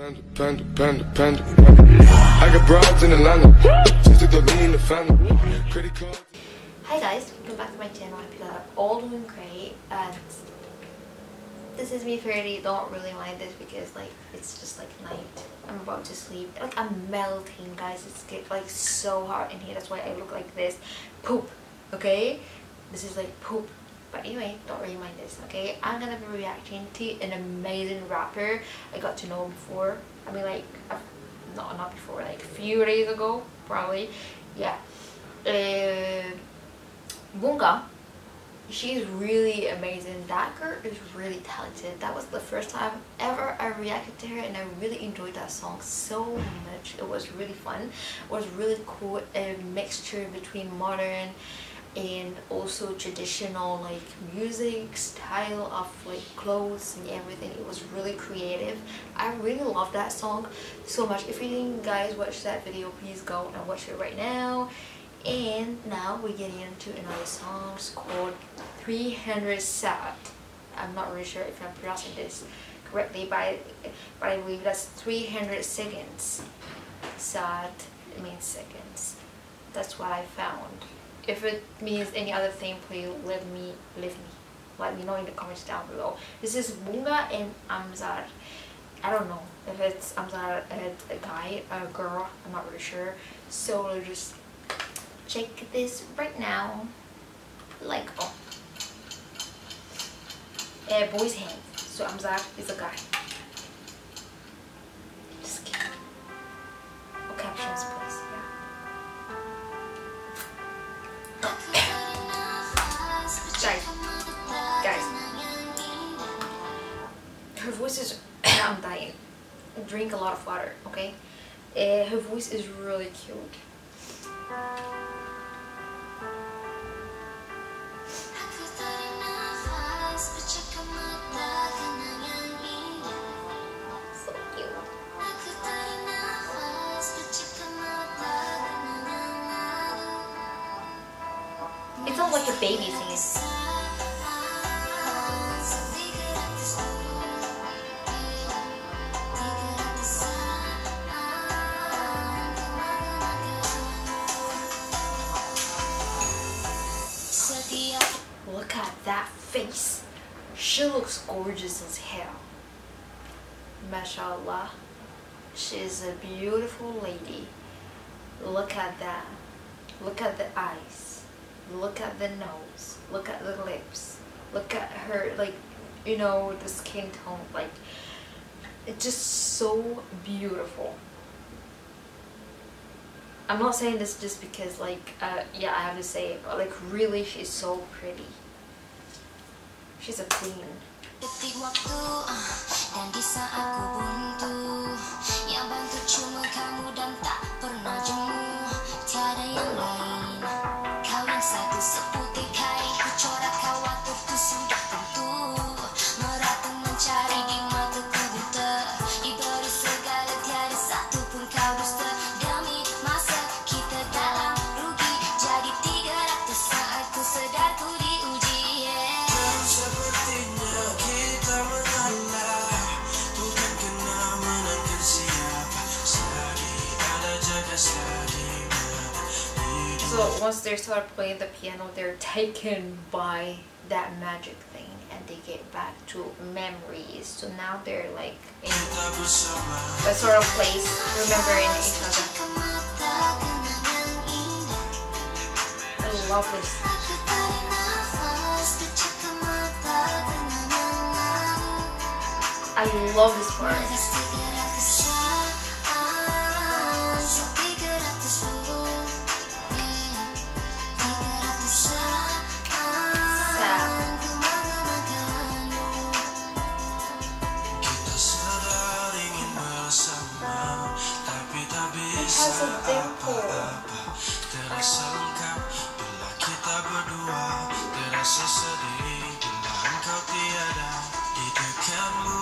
Panda, panda, panda, panda. I got broads in Atlanta. Took the lean in the family. Hi guys, welcome back to my channel. I hope you are all doing great. And this is me Ferdy. Don't really mind this because like it's just like night. I'm about to sleep. Like I'm melting, guys. It's get like so hot in here. That's why I look like this. Poop. Okay. This is like poop. But anyway, don't really mind this, okay? I'm gonna be reacting to an amazing rapper I got to know before. I mean, like, not not before, like a few days ago, probably. Yeah. Uh, Bunga. She's really amazing. That girl is really talented. That was the first time ever I reacted to her and I really enjoyed that song so much. It was really fun. It was really cool. A mixture between modern and also traditional like music style of like clothes and everything. It was really creative. I really love that song so much. If you didn't guys watch that video please go and watch it right now. And now we're getting into another song. It's called 300 Saat. I'm not really sure if i'm pronouncing this correctly but but i believe that's 300 seconds. Saat means seconds. That's what i found if it means any other thing, please let me let me let me know in the comments down below. This is Bunga and Amzar. I don't know if it's Amzar a guy, a girl. I'm not really sure. So just check this right now. Like oh, a boy's hand. So Amzar is a guy. Drink a lot of water okay? Uh, her voice is really cute. It sounds like a baby singing She looks gorgeous as hell. Mashallah. She's a beautiful lady. Look at that. Look at the eyes. Look at the nose. Look at the lips. Look at her, like, you know, the skin tone. Like, it's just so beautiful. I'm not saying this just because like uh, yeah I have to say it but like really she's so pretty She's a queen. Detik waktu ah, dan di saat ku buntu yang bantu cuma kamu dan tak once they start playing the piano, they're taken by that magic thing and they get back to memories. So now they're like in a sort of place, remembering each other. I love this. I love this part. Bila engkau tiada di dekatmu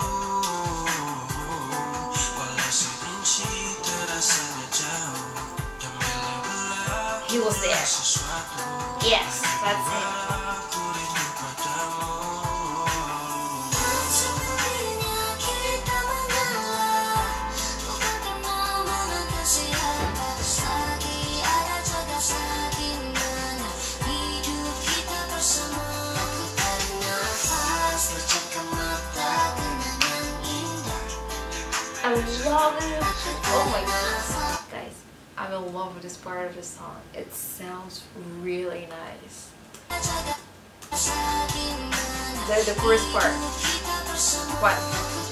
Walau seinci terasanya jauh Dan bila He was there. Yes, that's it. I love it. Oh my goodness. Guys, I'm in love with this part of the song. It sounds really nice. The, the first part. What?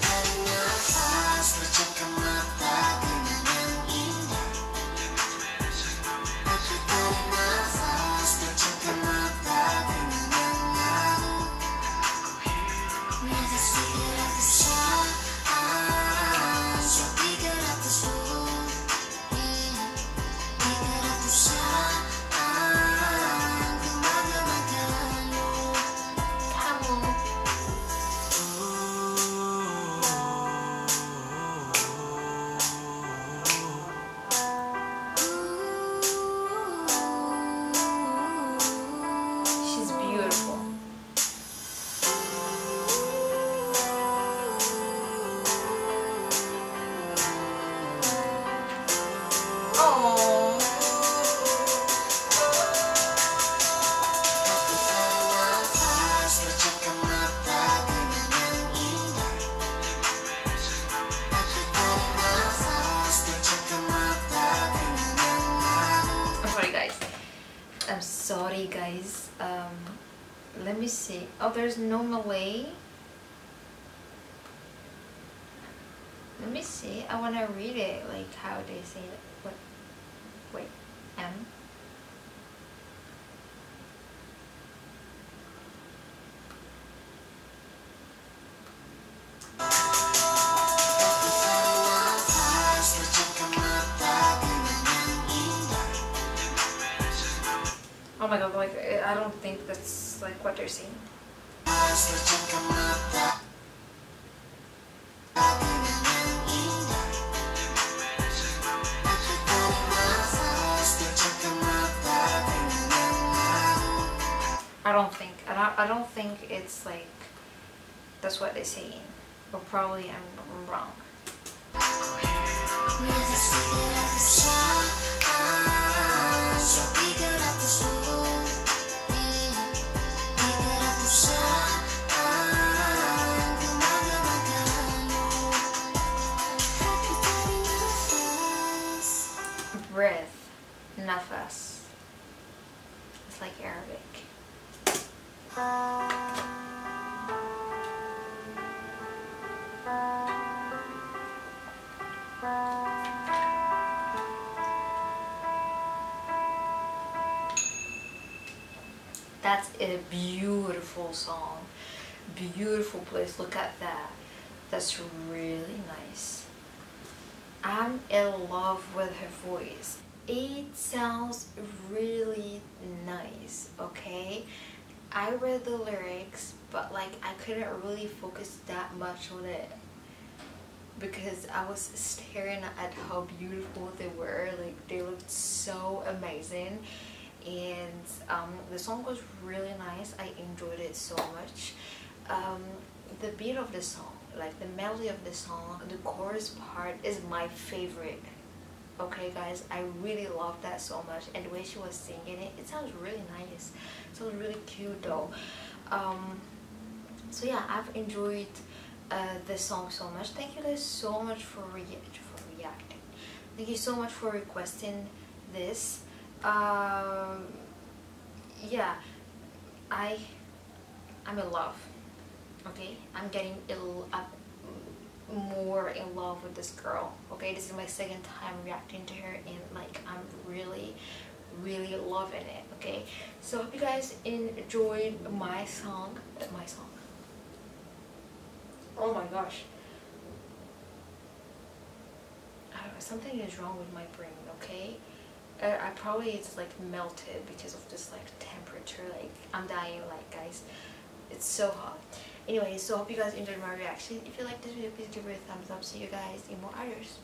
Let me see. Oh there's no Malay. Let me see. I want to read it like how they say it. What wait M? Oh my god, I don't think that's like what they're saying. I don't think, I don't, I don't think it's like, that's what they're saying. But probably I'm wrong. That's a beautiful song. Beautiful place. Look at that. That's really nice. I'm in love with her voice. It sounds really nice, okay? I read the lyrics, but like I couldn't really focus that much on it because I was staring at how beautiful they were. Like they looked so amazing and um, the song was really nice. I enjoyed it so much. Um, the beat of the song like the melody of the song the chorus part is my favorite. Okay guys i really love that so much. And the way she was singing it it sounds really nice. It sounds really cute though. Um, so yeah i've enjoyed uh, song so much. Thank you guys so much for, re for reacting. Thank you so much for requesting this um, yeah i i'm in love okay? I'm getting ill up more in love with this girl okay? This is my second time reacting to her and like i'm really really loving it okay? So hope you guys enjoyed my song my song. Oh my gosh. I don't know, something is wrong with my brain okay uh, I probably it's like melted because of this like temperature like I'm dying like guys it's so hot Anyway, so hope you guys enjoyed my reaction. If you like this video, please give it a thumbs up. See you guys in more others.